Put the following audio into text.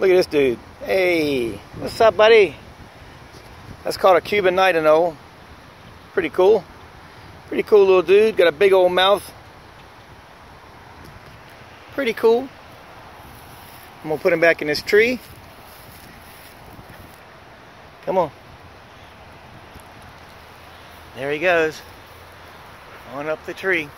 Look at this dude. Hey, what's up, buddy? That's called a Cuban Knight Anole. Pretty cool. Pretty cool little dude. Got a big old mouth. Pretty cool. I'm gonna put him back in this tree. Come on. There he goes. On up the tree.